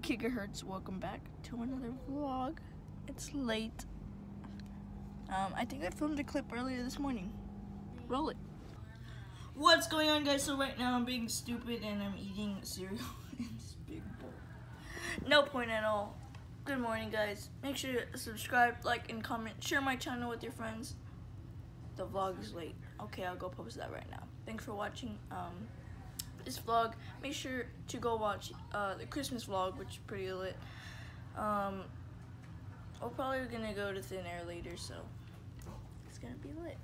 gigahertz welcome back to another vlog. It's late. Um i think i filmed a clip earlier this morning. Roll it. What's going on guys? So right now i'm being stupid and i'm eating cereal in this big bowl. No point at all. Good morning guys. Make sure to subscribe like and comment. Share my channel with your friends. The vlog is late. Okay i'll go post that right now. Thanks for watching. Um this vlog, make sure to go watch uh, the Christmas vlog, which is pretty lit. Um, we're probably gonna go to Thin Air later, so it's gonna be lit.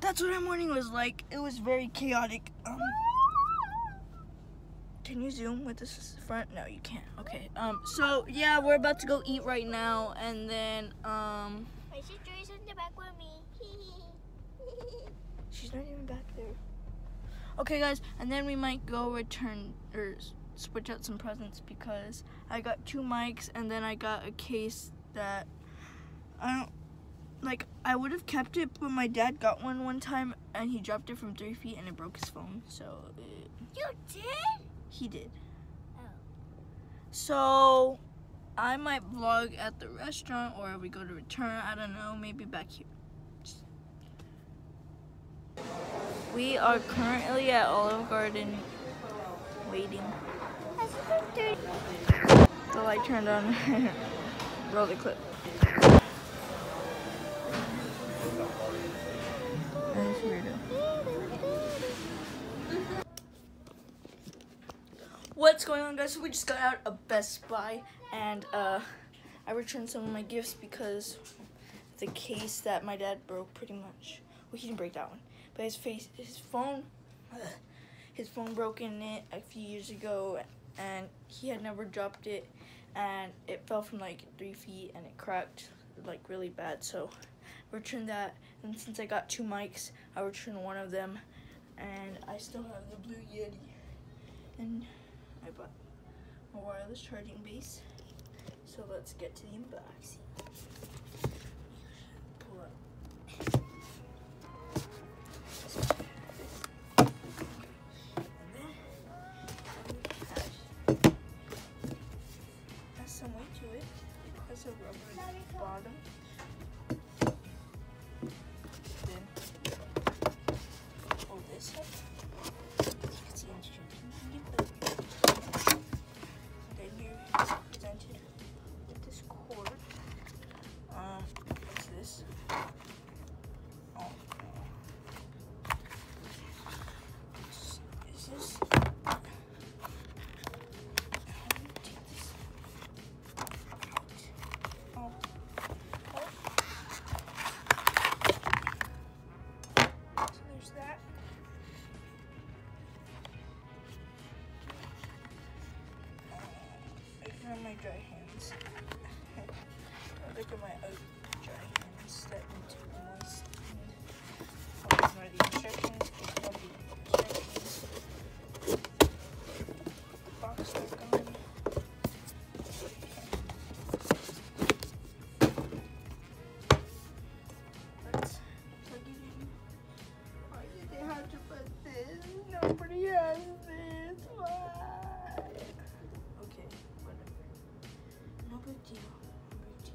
That's what our morning was like. It was very chaotic. Um, can you zoom with this front? No, you can't. Okay. Um, so yeah, we're about to go eat right now, and then um. My sister is in the back with me. She's not even back there. Okay, guys, and then we might go return or switch out some presents because I got two mics and then I got a case that I don't like. I would have kept it, but my dad got one one time and he dropped it from three feet and it broke his phone. So it, you did? he did. Oh. So I might vlog at the restaurant or we go to return. I don't know. Maybe back here. We are currently at Olive Garden waiting. The light turned on. Roll the clip. That's. What's going on guys? So we just got out of Best Buy and uh, I returned some of my gifts because the case that my dad broke pretty much. Well, he didn't break that one but his face, his phone, his phone broke in it a few years ago, and he had never dropped it, and it fell from like three feet, and it cracked like really bad. So, returned that, and since I got two mics, I returned one of them, and I still have the Blue Yeti, and I bought a wireless charging base. So let's get to the unboxing. A rubber bottom. My dry hands. Look at my dry hands that be moist. These are the instructions. These. Why did they have to put this? Nobody this. Big deal. No big deal.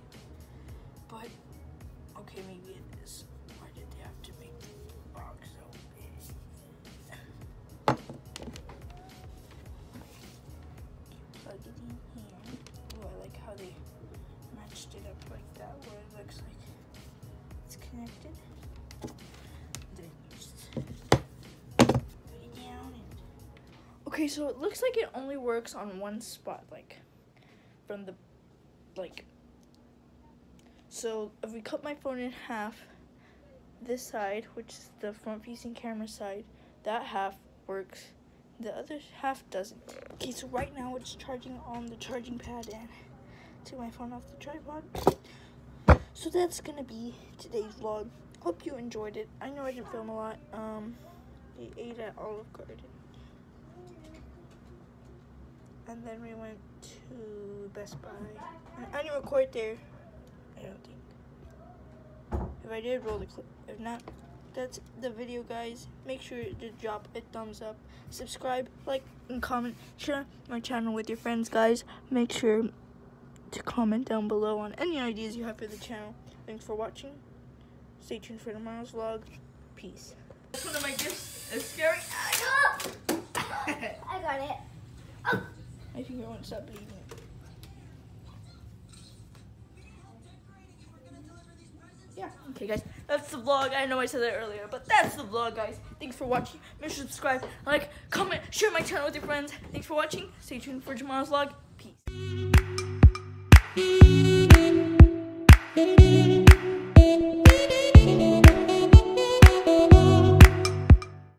But, okay, maybe it is. Why did they have to make the box so big? Plug it in here. Oh, I like how they matched it up like that, where it looks like it's connected. Okay, so it looks like it only works on one spot, like from the like so if we cut my phone in half this side which is the front facing camera side that half works the other half doesn't. Okay so right now it's charging on the charging pad and take my phone off the tripod. So that's gonna be today's vlog. Hope you enjoyed it. I know i didn't film a lot um we ate at olive garden. And then we went Best Buy. I didn't record there. I don't think. If I did, roll the clip. If not, that's the video, guys. Make sure to drop a thumbs up, subscribe, like, and comment. Share my channel with your friends, guys. Make sure to comment down below on any ideas you have for the channel. Thanks for watching. Stay tuned for tomorrow's vlog. Peace. That's one of my gifts. It's scary. I got it. Oh. I think I won't stop bleeding. Yeah, okay guys, that's the vlog. I know I said that earlier, but that's the vlog, guys. Thanks for watching. Make sure to subscribe, like, comment, share my channel with your friends. Thanks for watching. Stay tuned for tomorrow's vlog. Peace.